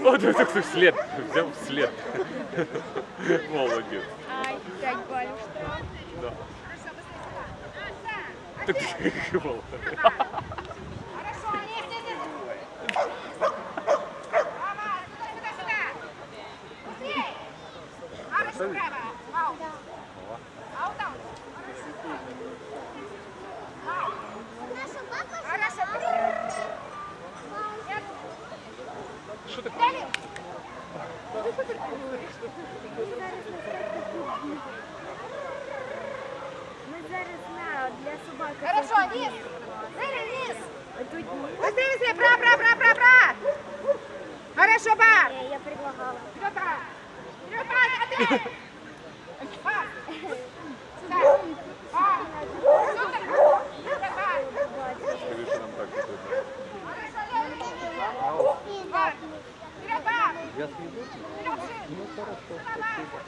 Вот это кто след, взял след. Молодец. Ай, пять баллов штраф. Да. Так ты молодец. Хорошо, Що ти? Ми зараз на для собак. Хорошо, низ. Далее, низ. Тут Быстрее, быстрее. Бра, бра, бра, бра, бра. Хорошо, бар. я предлагала. Вперед, бар. Вперед. Бар. Так. Бар. Супер. Супер, бар. Скажи, що нам так потрібно. Хорошо, левый. Бар. Вперед, бар. Я свідок? Вперед, шире. Ну хорошо, Бар. спасибо.